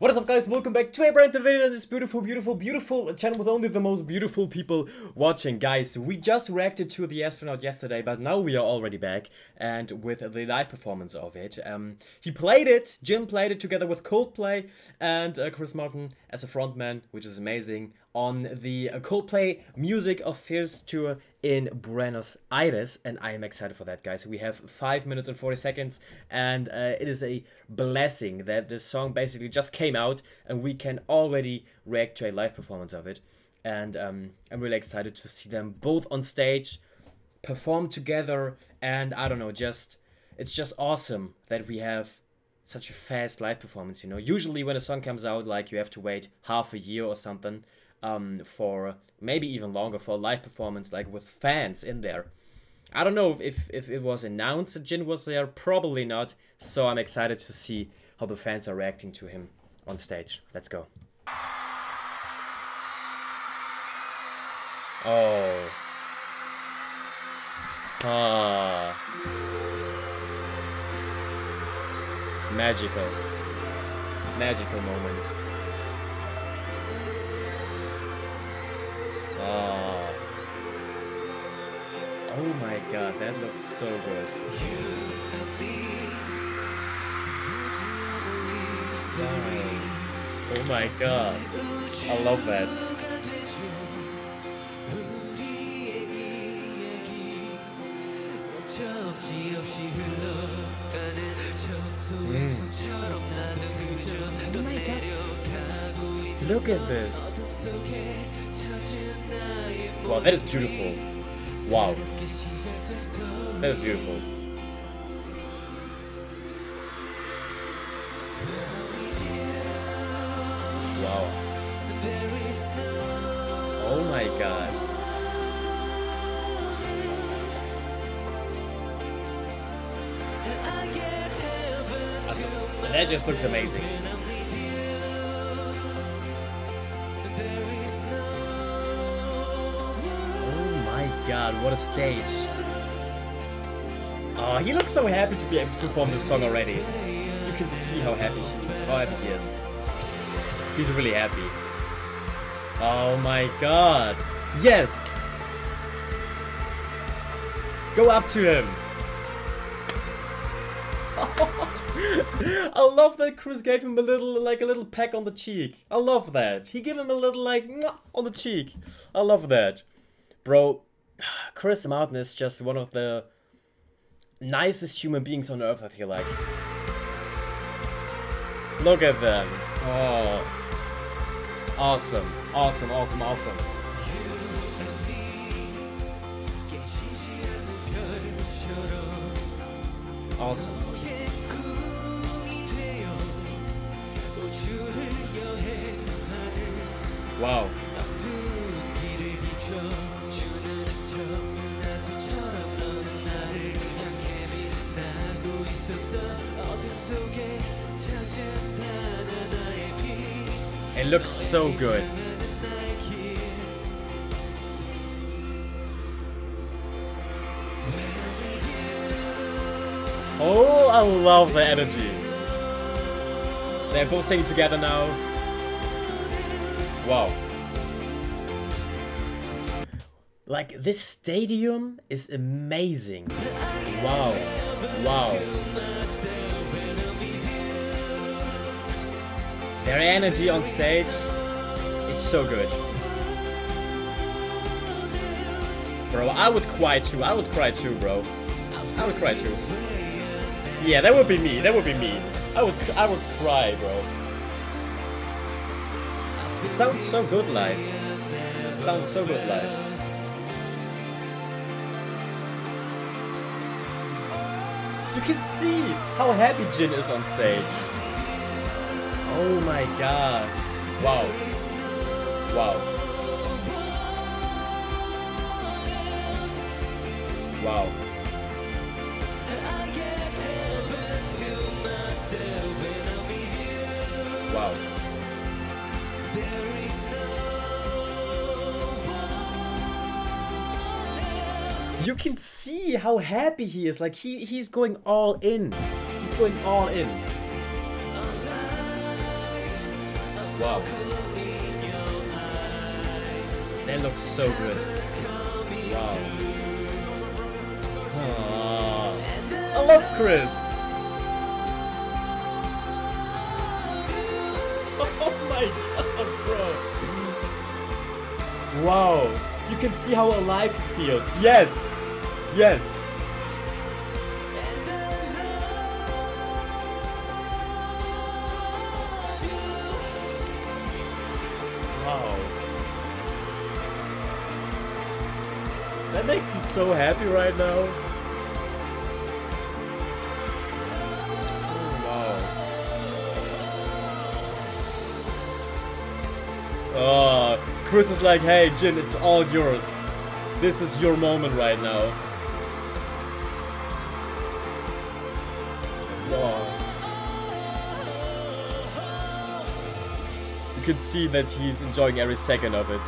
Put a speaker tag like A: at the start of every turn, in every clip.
A: What is up guys, welcome back to a brand new video on this beautiful, beautiful, beautiful channel with only the most beautiful people watching. Guys, we just reacted to The Astronaut yesterday, but now we are already back and with the live performance of it. Um, he played it, Jin played it together with Coldplay and uh, Chris Martin as a frontman, which is amazing on the Coldplay Music Of The Spheres tour in Buenos Aires, and I am excited for that, guys. We have 5 minutes and 40 seconds, and uh, it is a blessing that this song basically just came out, and we can already react to a live performance of it. And um, I'm really excited to see them both on stage, perform together, and I don't know, just it's just awesome that we have such a fast live performance, you know. Usually when a song comes out, like you have to wait half a year or something um, for maybe even longer for a live performance, like with fans in there. I don't know if, if it was announced that Jin was there, probably not. So I'm excited to see how the fans are reacting to him on stage. Let's go. Oh. Ah. Magical. Magical moment. Oh. Oh my god, that looks so good. Oh my god. I love that. Mm. Oh my god. Look at this. Wow, that is beautiful. Wow. That is beautiful. Wow. Oh my god. That just looks amazing. God, what a stage. Oh, he looks so happy to be able to perform this song already. You can see how happy, how oh, happy he is. He's really happy. Oh my god. Yes! Go up to him! I love that Chris gave him a little, like a little peck on the cheek. I love that. He gave him a little, like, on the cheek. I love that. Bro, Chris Martin is just one of the nicest human beings on earth, I feel like. Look at them. Oh. Awesome. Awesome, awesome, awesome. Awesome. Wow. It looks so good. Oh, I love the energy. They're both singing together now. Wow. Like, this stadium is amazing. Wow. Wow. Their energy on stage is so good. Bro, I would cry too. I would cry too, bro. I would cry too. Yeah, that would be me. That would be me. I would I would cry, bro. It sounds so good live. It sounds so good live. You can see how happy Jin is on stage. Oh my god. Wow. Wow. Wow. Wow. You can see how happy he is. Like he he's going all in. He's going all in. Wow. They look so good. Wow. Ah. I love Chris. Oh my god, bro. Wow. You can see how alive he feels. Yes. Yes. That makes me so happy right now. Oh, wow. Oh, Chris is like, hey, Jin, it's all yours. This is your moment right now. Wow. You can see that he's enjoying every second of it.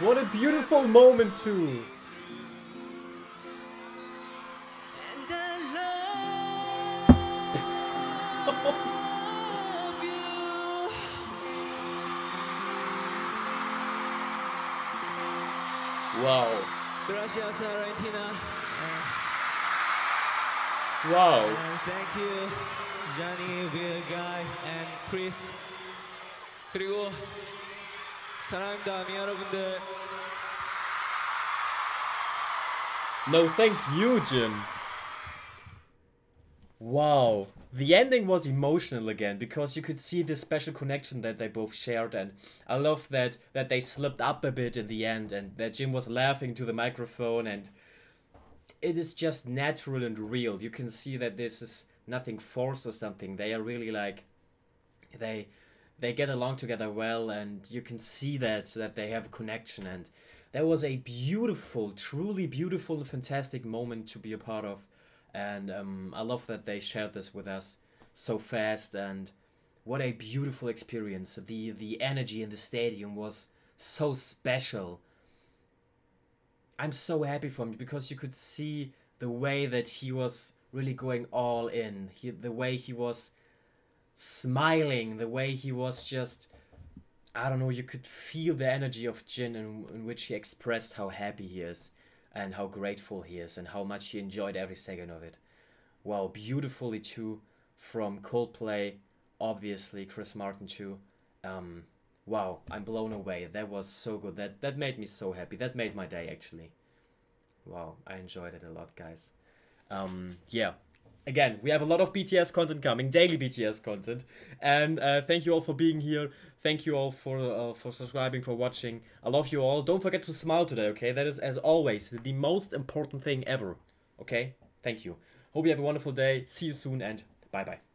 A: What a beautiful moment too! wow.
B: Gracias, Argentina.
A: Wow.
B: And thank you, Jonny, Bill Guy, and Chris. 그리고 사랑합니다, 여러분들.
A: No, thank you, Jin. Wow. The ending was emotional again because you could see the special connection that they both shared and I love that that they slipped up a bit in the end and that Jin was laughing to the microphone and it is just natural and real. You can see that this is nothing forced or something. They are really like they they get along together well and you can see that that they have a connection. And that was a beautiful truly beautiful and fantastic moment to be a part of. And um, i love that they shared this with us so fast. And what a beautiful experience. The the energy in the stadium was so special. I'm so happy for him because you could see the way that he was really going all in. He the way he was smiling, the way he was just I don't know, you could feel the energy of Jin in, in which he expressed how happy he is and how grateful he is and how much he enjoyed every second of it. Wow, beautifully too from Coldplay, obviously Chris Martin too. Um, wow, I'm blown away. That was so good. That that made me so happy. That made my day actually. Wow, I enjoyed it a lot, guys. Um, yeah, again, we have a lot of BTS content coming, daily BTS content, and uh, thank you all for being here. Thank you all for uh, for subscribing, for watching. I love you all. Don't forget to smile today, okay? That is, as always, the most important thing ever. Okay? Thank you. Hope you have a wonderful day. See you soon, and bye bye.